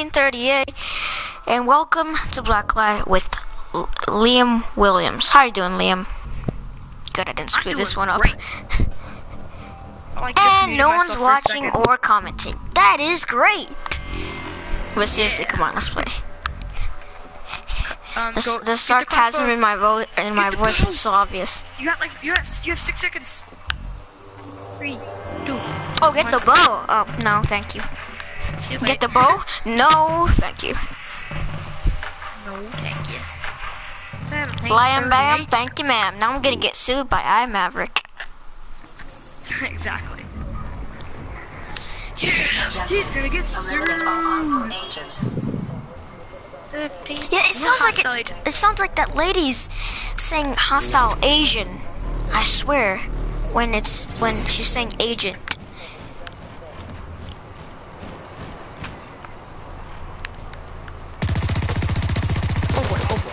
1738, and welcome to Blacklight with L Liam Williams. How you doing, Liam? Good, I didn't screw this one up. Like and no one's watching or commenting. That is great. But seriously, yeah. come on, let's play. Um, the, sarcasm the in my in my voice was so obvious. You got like you have you have six seconds. Three, two. Oh, get one. the bow. Oh no, thank you. Get the bow? No, thank you. No, thank you. Lion bam, thank you, ma'am. Now I'm gonna get sued by iMaverick. exactly. Yeah, he's gonna get sued. Yeah, it sounds like it, it sounds like that lady's saying hostile Asian. I swear, when it's when she's saying agent.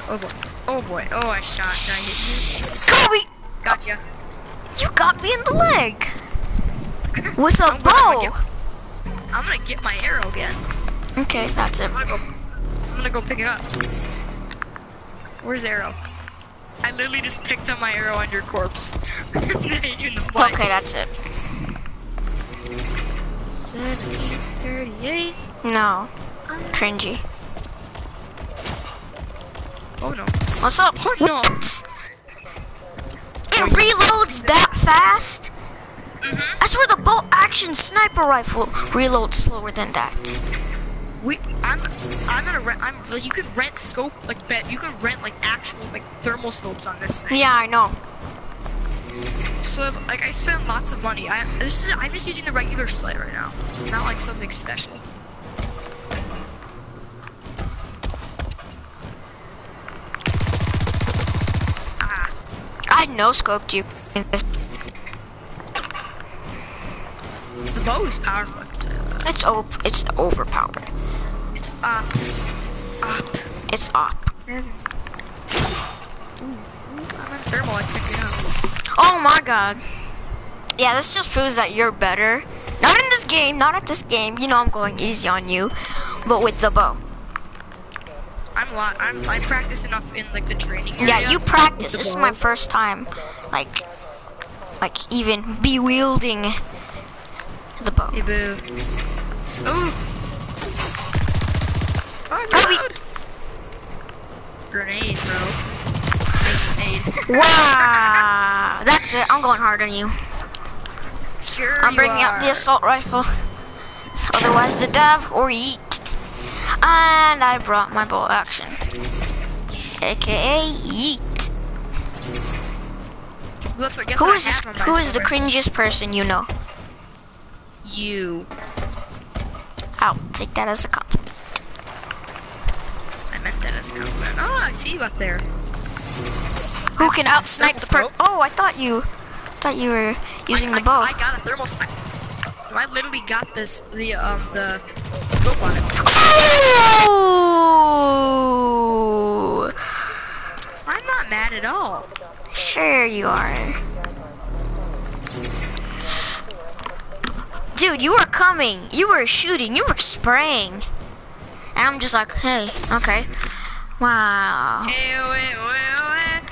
Oh boy! Oh boy! Oh! I shot. Did I hit you? Kobe! Gotcha. You got me in the leg with a I'm bow. Gonna get, I'm gonna get my arrow again. Okay, that's it. I'm gonna go. I'm gonna go pick it up. Where's the arrow? I literally just picked up my arrow on your corpse. you okay, that's it. 38. No. Um, Cringy. Oh no. What's up? Oh no. It reloads that fast? Mm -hmm. I swear the bolt action sniper rifle reloads slower than that. We, I'm, I'm gonna rent. I'm. You can rent scope like bet. You can rent like actual like thermal scopes on this thing. Yeah, I know. So like I spent lots of money. I this is I'm just using the regular slate right now, not like something special. Ah, I no scoped you. The bow is powerful. It's op it's overpowered. It's up. It's up. It's up. thermal, Oh my god. Yeah, this just proves that you're better. Not in this game, not at this game. You know I'm going easy on you, but with the bow. I'm lot. I'm. I practice enough in like the training area. Yeah, you practice. This is my first time, like, like even be wielding the bow. Hey, boo. Oh, God. Grenade, bro. Grenade. wow. That's it. I'm going hard on you. Sure I'm bringing out the assault rifle. Otherwise, the dab or eat. And I brought my bolt action. AKA yeet. Well, so who is, who is the cringiest person you know? You. I'll take that as a compliment. I meant that as a compliment. Oh, I see you up there. Who can out snipe the per- Oh, I thought you, thought you were using I, the bow. I, I got a thermal snipe. I literally got this, the, um, the scope on it. Oh! I'm not mad at all. Sure you are. Dude, you were coming. You were shooting. You were spraying. And I'm just like, hey, okay. Wow. Hey, wait, wait, wait.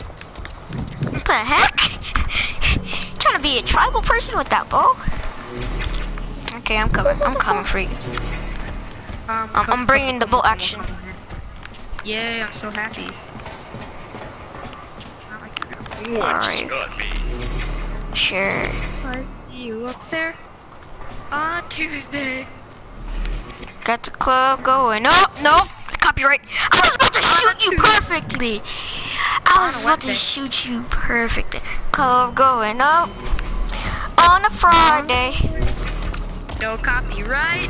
What the heck? trying to be a tribal person with that bow? Okay, I'm coming. I'm coming for you. Um, I'm, I'm bringing the bow action. Yay, I'm so happy. Alright. Sure. Are you up there? On Tuesday. Got the club going. Oh, no. Copyright. I was about to shoot you perfectly. I was about to shoot you perfectly. Club going up on a Friday. No copyright.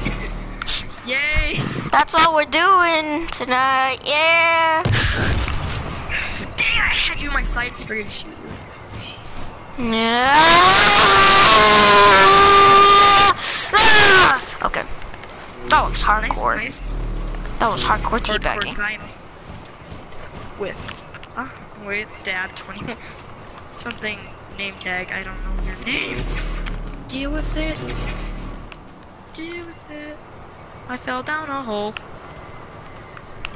Yay. That's all we're doing tonight. Yeah. Dang, I had you in my sights ready to shoot your face. Yeah. Okay. That was hardcore. Nice, nice. That was hardcore teabagging. With, uh, with dab 21. Something name tag, I don't know your name. Deal with it. Deal with it. I fell down a hole.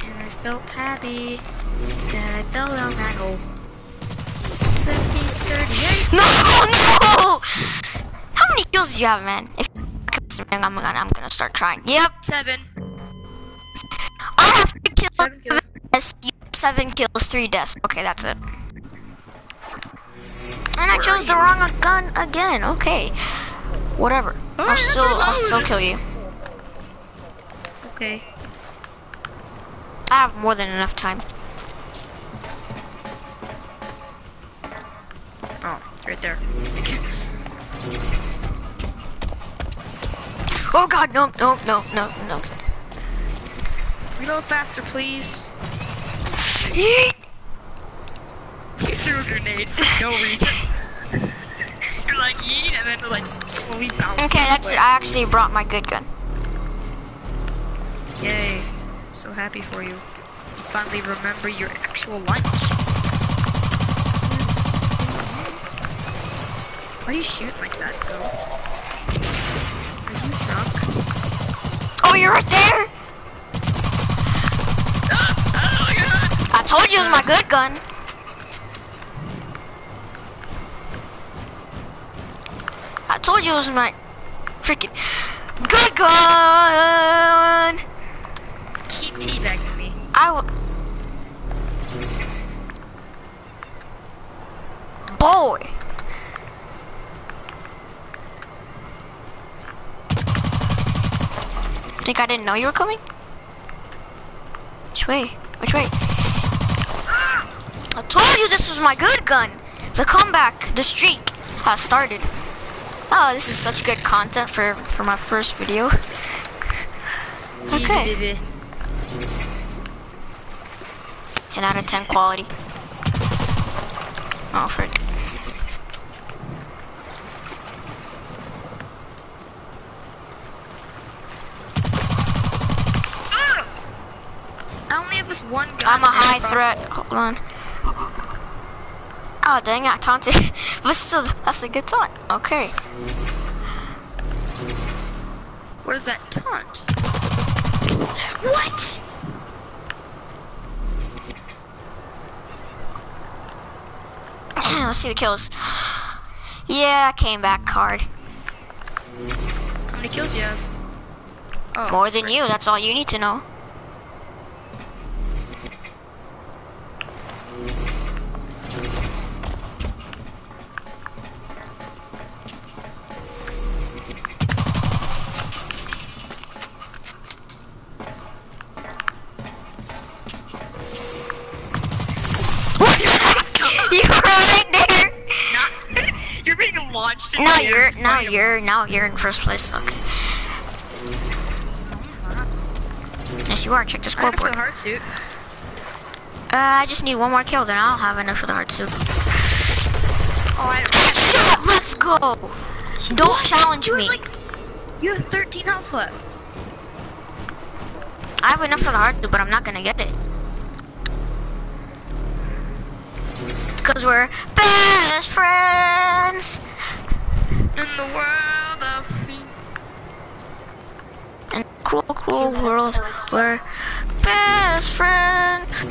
And I felt happy that I fell down that hole. 1738. No, no! How many kills do you have, man? If I'm gonna, I'm gonna start trying. Yep, Seven. I have three kills. Seven kills. Yes, you have Seven kills, three deaths. Okay, that's it. And I chose the wrong gun again. Okay, whatever. I'll still, I'll still kill you. Okay. I have more than enough time. Oh, right there. Oh God, no, no, no, no, no. Reload faster, please. Yeet. You threw a grenade for no reason. You're like yeet, and then like slowly bounces. Okay, that's it. I actually brought my good gun. Yay! So happy for you. You finally remember your actual lunch. Why do you shoot like that, though? Are you drunk? Oh, you're right there. Ah, oh my god! I told you it was my good gun. Told you it was my freaking good gun. Keep teabagging me. I w- Boy. Think I didn't know you were coming? Which way? Which way? I told you this was my good gun. The comeback, the streak has started. Oh, this is such good content for, for my first video. Okay. 10 out of 10 quality. Oh, frick. I only have this one gun. I'm a high threat. Hold on. Oh, dang, I taunted. but still, that's a good taunt. Okay. What is that taunt? What? Let's see the kills. Yeah, I came back hard. How many kills you have? Oh, More than you, that's all you need to know. You're now you're now you're in first place. Okay. Yes, you are. Check the I scoreboard. the hard suit. Uh, I just need one more kill, then I'll have enough for the hard suit. Oh, I Shot, let's go. Don't What? challenge You me. have, like, you have 13 health left. I have enough for the hard suit, but I'm not gonna get it. Cause we're best friends. In the world of In a cruel, cruel world, we're best friends.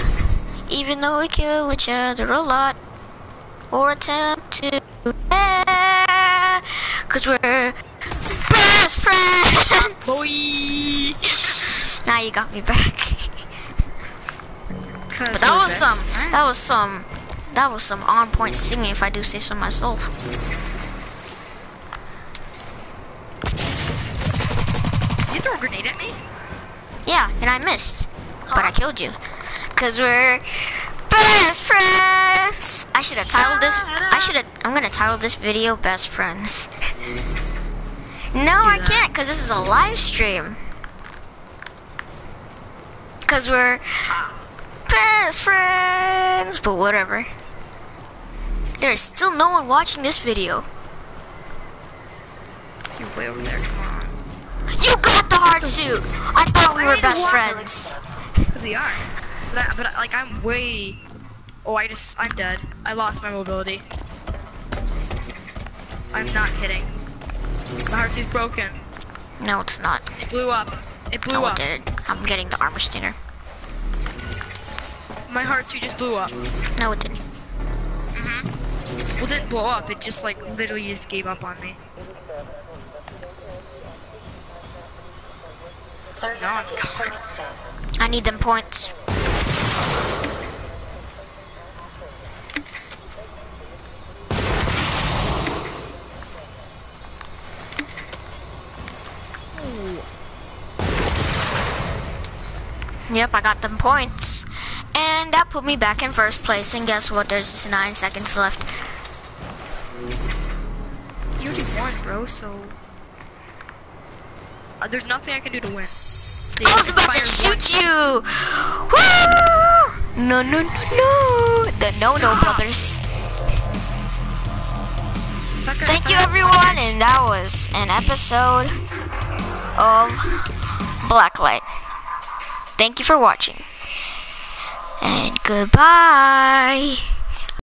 Even though we kill each other a lot, or attempt to, cause we're best friends. boy. Now you got me back. But that was some, that was some, that was some on point singing if I do say so myself. You throw a grenade at me? Yeah, and I missed, but I killed you. Cause we're best friends. I should have titled this, I should have, I'm gonna title this video best friends. No, I can't, cause this is a live stream. Cause we're best friends, but whatever. There's still no one watching this video. You're way over there. Hard suit. I thought we were best friends. We are. But, I, but like I'm way. Oh, I just I'm dead. I lost my mobility. I'm not kidding. My hard suit's broken. No, it's not. It blew up. It blew No, it up. didn't. I'm getting the armor stainer. My hard suit just blew up. No, it didn't. Mm-hmm. Well, it didn't blow up. It just like literally just gave up on me. No. I need them points. Yep, I got them points. And that put me back in first place. And guess what? There's nine seconds left. You already won, bro. So uh, there's nothing I can do to win. See, I was about to shoot you! Woo! No, no, no, no! The No No Stop. Brothers. Thank you, everyone, and that was an episode of Blacklight. Thank you for watching. And goodbye.